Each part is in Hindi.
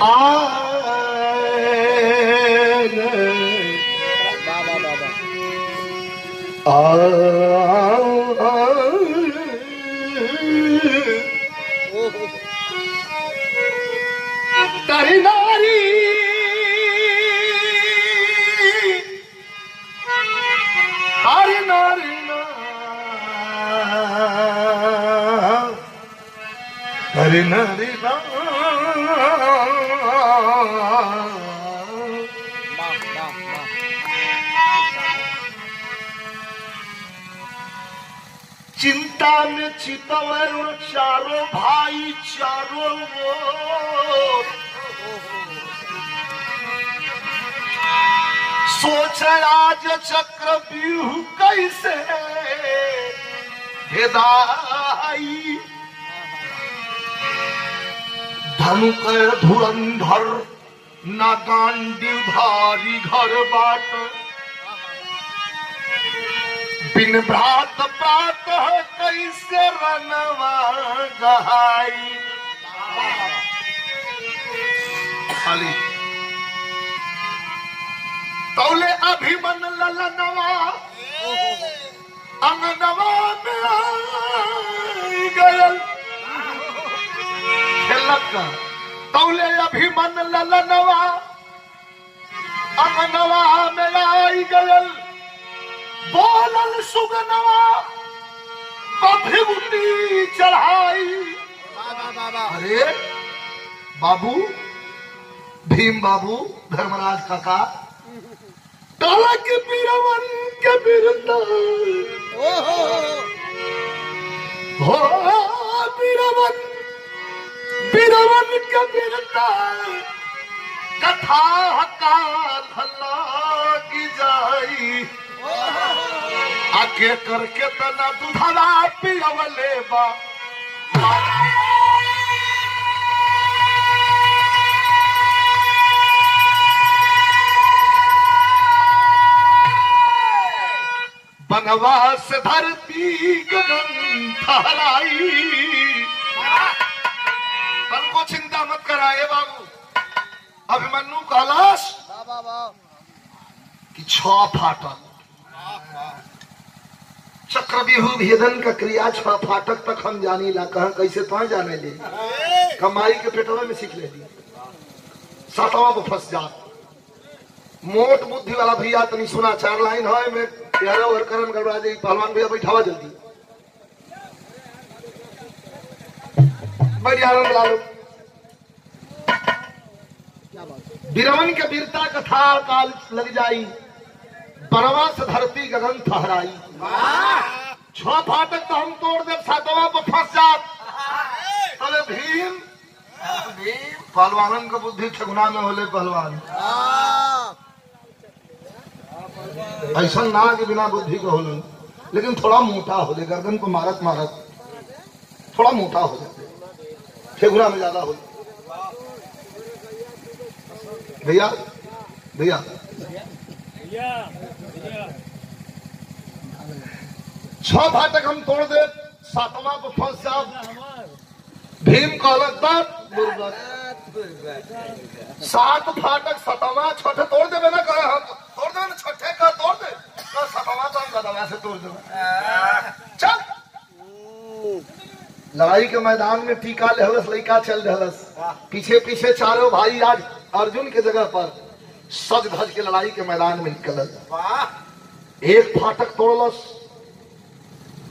बाबा चिंता चितवर चारों भाई चारों सोच आज चक्र व्यूह कैसे भेदाई धनुक धुरंधर, नागांडी भारी घर बाट। बिन भ्रात प्रात कैसे रनवा गहाई खाली। तौले अभिमन ललनवा। अंगनवा में आई गयल। खेलक ललनवा। अंगनवा में आई गयल। बोलल सुगनवा। अभिगुंडी चढ़ाई। अरे बाबू भीम बाबू धर्मराज काका काला के पीरवन के ओहो। हो पीरवन पीरवन के बिरता कथा काल लागी जाई। आके करके तना दुधरा पियवले बा। बनवास धरती गगन ठहराई को चिंता मत कराए बाबू। अभिमन्यु कैलाश बाबा बाबा। कि छ फाटक चक्रव्यूह भेदन का क्रिया छ फाटक तक हम जानी ला, कहा, कैसे तो जाने ले। कमाई के पेटवा में सीख ले को फंस जा। मोट बुद्धि वाला भैया तनी सुना, चार लाइन है, में तेरह ओवर करन गड़बड़ा दे पहलवान भैया बैठावा जल्दी। बढ़िया ला लो बीरवन के वीरता कथा काल लग जाई बनवास धरती गगन ठहराई छ फाटक तो हम तोड़ दे सातवा पर फंस जात। अरे भीम पहलवानन का बुद्धि ठगुना में होले पहलवान। हाँ ऐसा ना के बिना बुद्धि के होले। लेकिन थोड़ा मोटा होले गर्दन को मारत मारत। थोड़ा मोटा हो जाते ठेगुना में ज़्यादा हो भैया भैया। छह फाटक हम तोड़ दे। सातवा को फंस जाओ भीम कहलक बात सात फाटक सतवा छठे तोड़ देवे ना कहे हम तोड़ देवे ना छठे का तोड़ दे। तो सतवा तो हम गदवा से तोड़ देवे चल। लड़ाई के मैदान में टीका लेहलस लड़का चल रहलस। पीछे पीछे चारों भाई आज अर्जुन के जगह पर सज धज के लड़ाई के मैदान में निकल एक फाटक तोड़लस।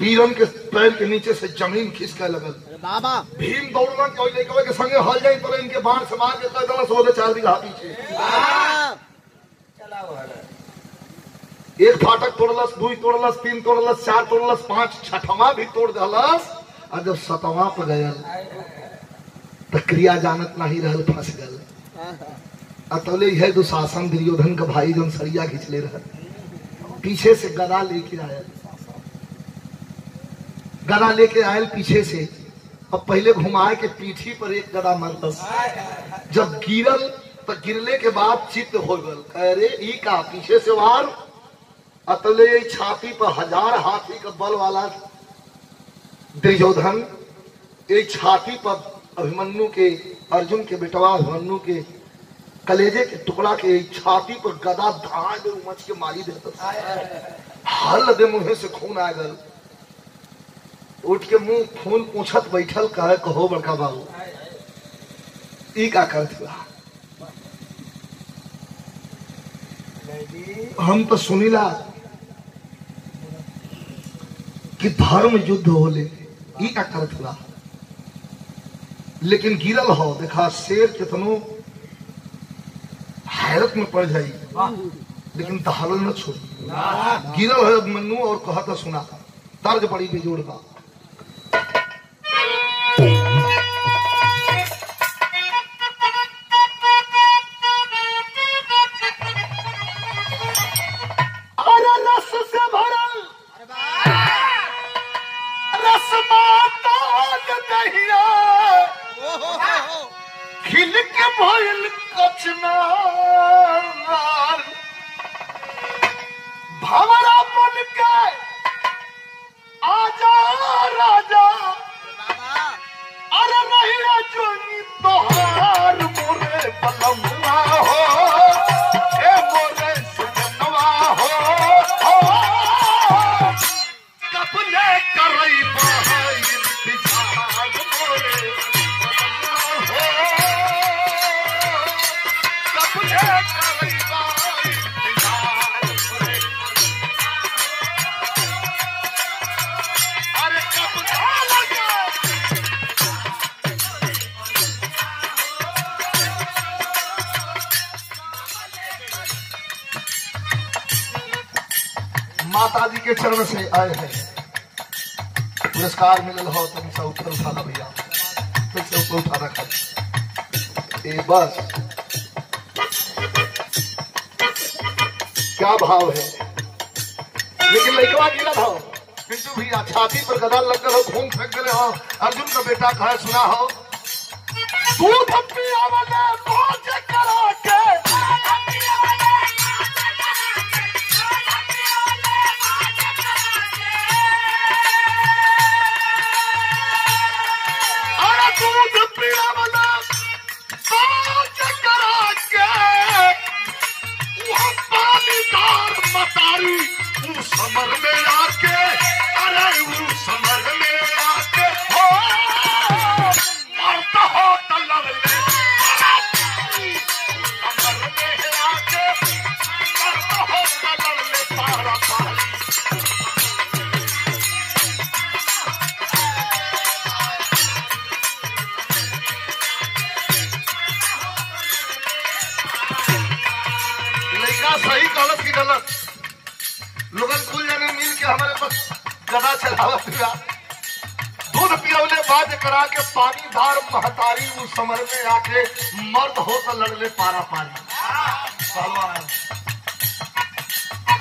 पीरन के पैर के नीचे से ज़मीन खिसके लगल बाबा। भीम दौड़ना कोई लेके के संगे हल जाई पर इनके बाण से मार के कह दला सोले चार बीघा पीछे हाँ एक फाटक तोड़लस दुई तोड़लस तीन तोड़लस चार तोड़लस पाँच छठवा भी तोड़ दलस और जब सतवा पर गयल तो क्रिया जानत नहीं रहल फंस गल अतौले यह दुशासन दुर्योधन का भाई जन सरिया खिंचले रह पीछे से गदा लेके आयल गदा लेके आयल पीछे से, अब पहले घुमाए के पीठी पर एक गदा मरतस जब गिरल तो गिरले के बाद चित्त हो गल। अरे ई का पीछे से वार। अतले छाती पर हज़ार हाथी का बल वाला दुर्योधन ये छाती पर अभिमन्यु के, अर्जुन के बेटवा अभिमन्यु के कलेजे के टुकड़ा के छाती पर गदा धार उमच के मारी देता। हल दे मुँह से खून आ गल। उठ के मुँह खून पूछत बैठल कहे कहो बड़का बाबू ई का करत हम तो सुनीला कि धर्म युद्ध होले ई का करत बा? लेकिन गिरल हो देखा शेर कितनो हैरत में पड़ जाई। लेकिन दहाड़ल न छोड़ी। गिरल है मन्नू और कहा था सुना तर्ज बड़ी बेजोड़ बा। खिल के भइल कचनार चरण से आए हैं। पुरस्कार मिलल हो तुम से ऊपर उठा भैया। फिर से ऊपर उठा रखा ए, बस। क्या भाव है? लेकिन लड़कवा गिरा था पिंटू भैया, छाती पर गदा लग गए हो घूम फेंक गए हो, अर्जुन का बेटा कहा, सुना हो। दूध पिया वाला भोज चलावा दूध पियवले बाद करा के पानी धार महतारी उस समर में आके मर्द हो तो लड़ले पारा पारी। भगवान।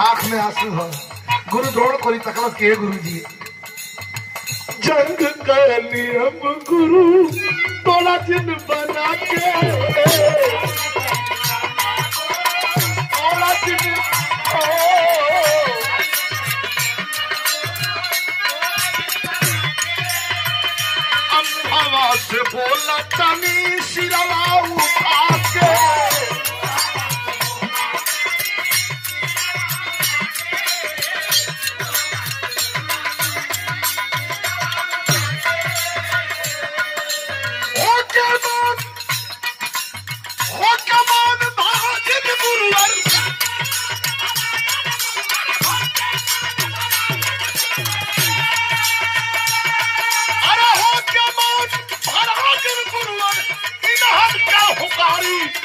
आँख में आँसू हो। गुरु द्रोण कोरी तकलत के गुरु जी जंग का नियम गुरु। तोला दिन बना के अम्मावा से बोला तनी सिरवा उठा के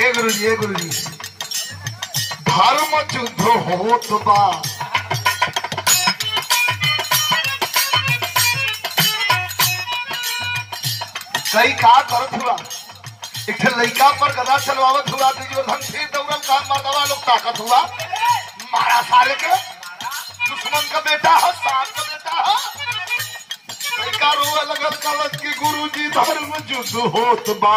गुरु जी गुरु जी धर्म युद्ध होत बा ठे पर गदा चलवावत हुआ माधवा लोग ताकत हुआ। मारा सारे के। दुश्मन का बेटा है सास का बेटा है। लगल कलश की गुरु जी धर्म युद्ध होत बा।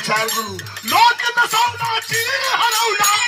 द्रोणाचार्य गुरु लोक नसौना चीर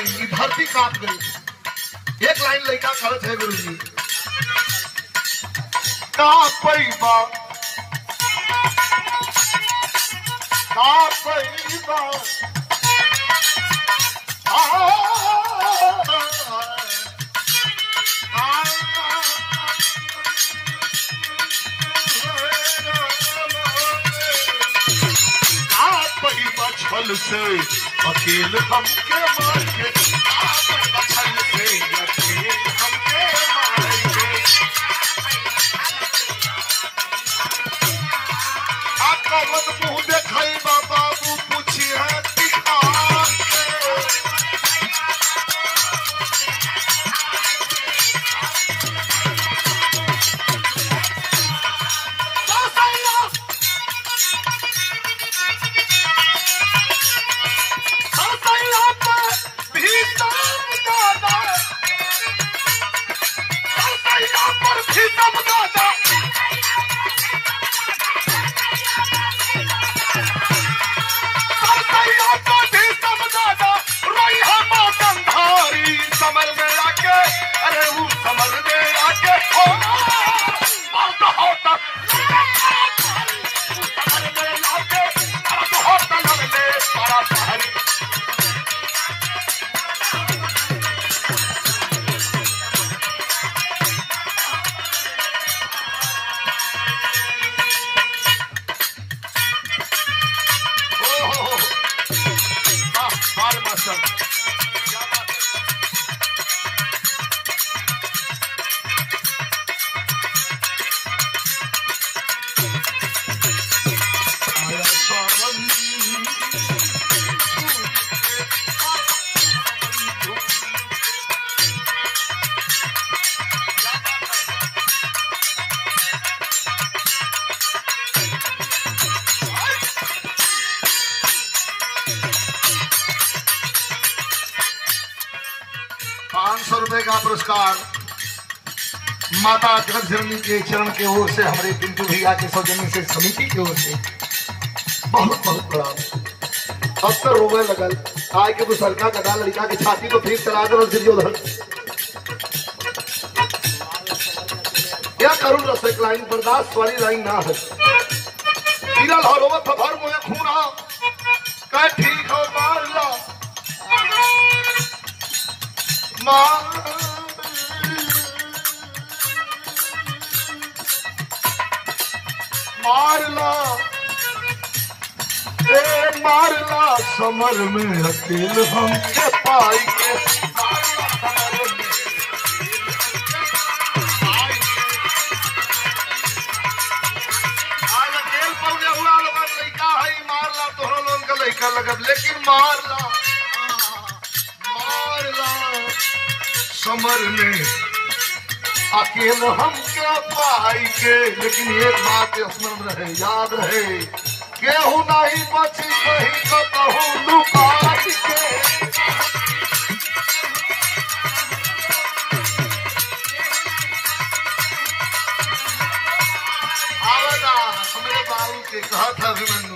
लाइन की धरती काट गई एक लाइन लड़का करत है गुरु जी। का पैबा का पैबा छल से अकेल मार के बचपन से अकेल हमके रुपए का पुरस्कार माता जगत के चरण के ओर से, हमारे पिंटू भैया के सौजन्य से, समिति की ओर से। बहुत बहुत प्रणाम अब तो रोवे लगल आय के दूसर का गदा लड़का के छाती को फिर चला दो दुर्योधन क्या करूँ रस एक लाइन, बर्दाश्त वाली लाइन ना है। गिरल हो रोवत भर मुझे खूना कह, ठीक हो, मार ला। मारला ए मारला समर में अकेल हम के पाई के लगत, लेकिन मारला। मारला। समर में अकेले हम क्या पाई के? लेकिन एक बात स्मरण रहे, याद रहे। केहू नहीं बची कहीं कतहू लुकाट के। आवदा हमरे बाबू के कहा था अभिमन्यु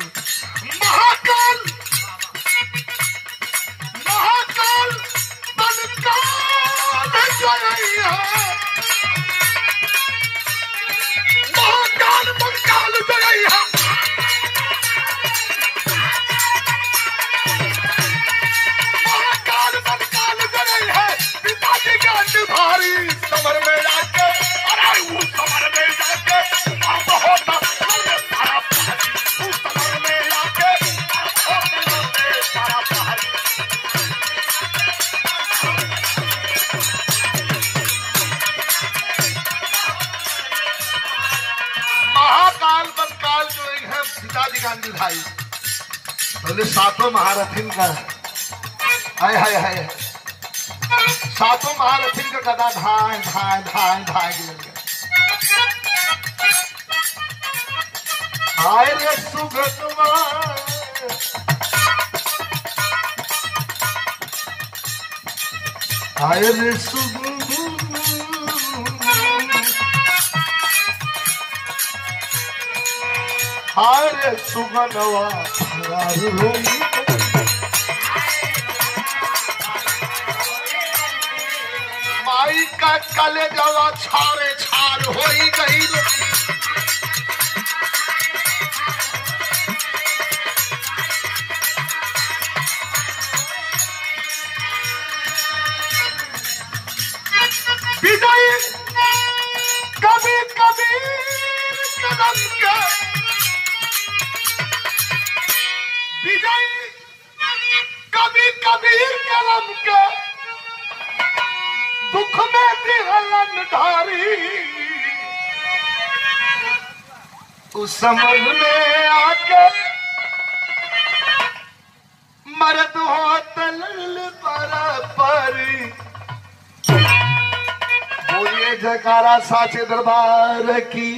पिताजी भाई। पहले सातों महारथिन का। हाय हाय हाय। सातों महारथिन का गदा धाय धाय धाय धाय गिर गया। हाय रे सुगतवा हाय रे सुगतवा हाय सुगनवा माई का कले जवा छारे छार होई गई कभी कभी कदम के विजय कभी कभी कलम के दुख में दिहलन धारी उस समझ में आके मर्द हो तलल पर बोलिए जयकारा साचे दरबार की।